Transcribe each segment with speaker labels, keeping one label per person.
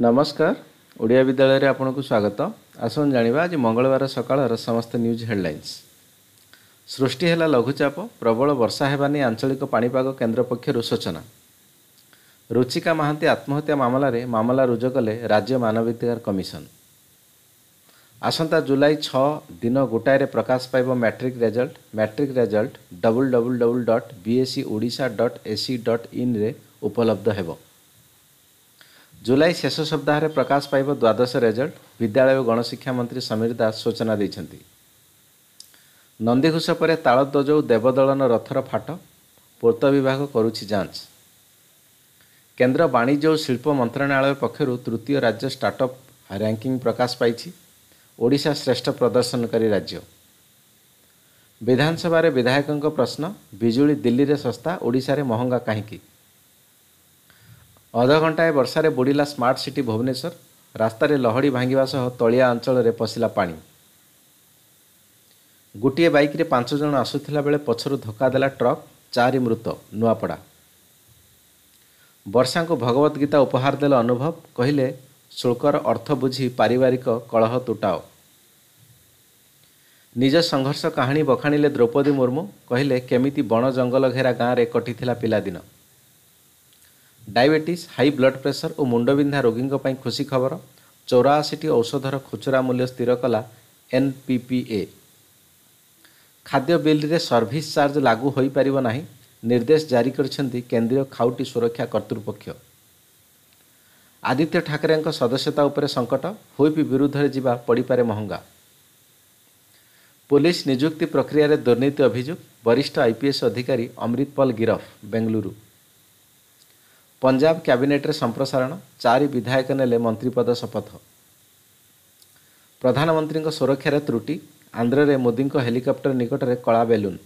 Speaker 1: ନମସ୍କାର। ଓଡ଼ିଆ ବିଦ୍ୟାଳୟରେ ଆପଣଙ୍କୁ ସ୍ୱାଗତ। ଆସନ୍ତୁ ଜାଣିବା ଆଜି ମଙ୍ଗଳବାର ସକାଳର ସମସ୍ତ ନ୍ୟୁଜ୍ ହେଡ଼ଲାଇନ୍ସ ସୃଷ୍ଟି ହେଲା ଲଘୁଚାପ ପ୍ରବଳ ବର୍ଷା ହେବା ନେଇ ଆଞ୍ଚଳିକ ପାଣିପାଗ କେନ୍ଦ୍ର ପକ୍ଷରୁ ସୂଚନା। ରୁଚିକା ମହାନ୍ତି ଆତ୍ମହତ୍ୟା ମାମଲାରେ ମାମଲା ରୁଜୁ କଲେ ରାଜ୍ୟ ମାନବାଧିକାର କମିଶନ। ଆସନ୍ତା ଜୁଲାଇ ଛଅ ଦିନ ଗୋଟାଏରେ ପ୍ରକାଶ ପାଇବ matric result matric result double double double dot BSC Odisha dot AC dot ଇନ୍ରେ ଉପଲବ୍ଧ ହେବ। ଜୁଲାଇ ଶେଷ ସପ୍ତାହରେ ପ୍ରକାଶ ପାଇବ ଦ୍ୱାଦଶ ରେଜଲ୍ଟ ବିଦ୍ୟାଳୟ ଓ ଗଣଶିକ୍ଷା ମନ୍ତ୍ରୀ ସମୀର ଦାସ ସୂଚନା ଦେଇଛନ୍ତି। ନନ୍ଦିଘୋଷ ପରେ ତାଳଧ୍ୱଜ ଓ ଦେବଦଳନ ରଥର ଫାଟ ପୂର୍ତ୍ତ ବିଭାଗ କରୁଛି ଯାଞ୍ଚ। କେନ୍ଦ୍ର ବାଣିଜ୍ୟ ଓ ଶିଳ୍ପ ମନ୍ତ୍ରଣାଳୟ ପକ୍ଷରୁ ତୃତୀୟ ରାଜ୍ୟ ଷ୍ଟାର୍ଟଅପ୍ ର୍ୟାଙ୍କିଙ୍ଗ ପ୍ରକାଶ ପାଇଛି ଓଡ଼ିଶା ଶ୍ରେଷ୍ଠ ପ୍ରଦର୍ଶନକାରୀ ରାଜ୍ୟ। ବିଧାନସଭାରେ ବିଧାୟକଙ୍କ ପ୍ରଶ୍ନ ବିଜୁଳି ଦିଲ୍ଲୀରେ ଶସ୍ତା ଓଡ଼ିଶାରେ ମହଙ୍ଗା କାହିଁକି? ଅଧଘଣ୍ଟାଏ ବର୍ଷାରେ ବୁଡ଼ିଲା ସ୍ମାର୍ଟ ସିଟି ଭୁବନେଶ୍ୱର। ରାସ୍ତାରେ ଲହଡ଼ି ଭାଙ୍ଗିବା ସହ ତଳିଆ ଅଞ୍ଚଳରେ ପଶିଲା ପାଣି। ଗୋଟିଏ ବାଇକ୍ରେ ପାଞ୍ଚ ଜଣ ଆସୁଥିଲା ବେଳେ ପଛରୁ ଧକ୍କା ଦେଲା ଟ୍ରକ୍ ଚାରି ମୃତ ନୂଆପଡ଼ା। ବର୍ଷାଙ୍କୁ ଭଗବତ ଗୀତା ଉପହାର ଦେଲେ ଅନୁଭବ କହିଲେ ଶୁଳ୍କର ଅର୍ଥ ବୁଝି ପାରିବାରିକ କଳହ ତୁଟାଅ। ନିଜ ସଂଘର୍ଷ କାହାଣୀ ବଖାଣିଲେ ଦ୍ରୌପଦୀ ମୁର୍ମୁ କହିଲେ କେମିତି ବଣ ଜଙ୍ଗଲ ଘେରା ଗାଁରେ କଟିଥିଲା ପିଲାଦିନ। ଡାଇବେଟିସ୍ ହାଇ ବ୍ଲଡ୍ ପ୍ରେସର ଓ ମୁଣ୍ଡବିନ୍ଧା ରୋଗୀଙ୍କ ପାଇଁ ଖୁସି ଖବର ଚଉରାଅଶୀଟି ଔଷଧର ଖୁଚୁରା ମୂଲ୍ୟ ସ୍ଥିର କଲା ଏନ୍ପିପିଏ ଖାଦ୍ୟ ବିଲ୍ରେ ସର୍ଭିସ୍ ଚାର୍ଜ ଲାଗୁ ହୋଇପାରିବ ନାହିଁ ନିର୍ଦ୍ଦେଶ ଜାରି କରିଛନ୍ତି କେନ୍ଦ୍ରୀୟ ଖାଉଟି ସୁରକ୍ଷା କର୍ତ୍ତୃପକ୍ଷ। ଆଦିତ୍ୟ ଠାକରେଙ୍କ ସଦସ୍ୟତା ଉପରେ ସଙ୍କଟ ହୁଇପ୍ ବିରୁଦ୍ଧରେ ଯିବା ପଡ଼ିପାରେ ମହଙ୍ଗା। ପୋଲିସ ନିଯୁକ୍ତି ପ୍ରକ୍ରିୟାରେ ଦୁର୍ନୀତି ଅଭିଯୋଗ ବରିଷ୍ଠ ଆଇପିଏସ୍ ଅଧିକାରୀ ଅମୃତ ପଲ ଗିରଫ ବେଙ୍ଗାଲୁରୁ। ପଞ୍ଜାବ କ୍ୟାବିନେଟ୍ରେ ସମ୍ପ୍ରସାରଣ ଚାରି ବିଧାୟକ ନେଲେ ମନ୍ତ୍ରୀପଦ ଶପଥ। ପ୍ରଧାନମନ୍ତ୍ରୀଙ୍କ ସୁରକ୍ଷାରେ ତ୍ରୁଟି ଆନ୍ଧ୍ରରେ ମୋଦିଙ୍କ ହେଲିକପ୍ଟର ନିକଟରେ କଳା ବେଲୁନ।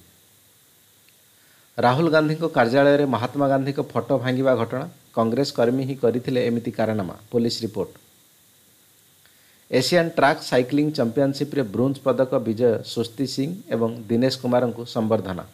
Speaker 1: ରାହୁଲ ଗାନ୍ଧୀଙ୍କ କାର୍ଯ୍ୟାଳୟରେ ମହାତ୍ମା ଗାନ୍ଧୀଙ୍କ ଫଟୋ ଭାଙ୍ଗିବା ଘଟଣା କଂଗ୍ରେସ କର୍ମୀ ହିଁ କରିଥିଲେ ଏମିତି କାରନାମା police report. Asian track cycling ଚାମ୍ପିଅନସିପ୍ରେ bronze ପଦକ ବିଜୟ ସୁସ୍ତି ସିଂ ଏବଂ ଦିନେଶ କୁମାରଙ୍କୁ ସମ୍ବର୍ଦ୍ଧନା।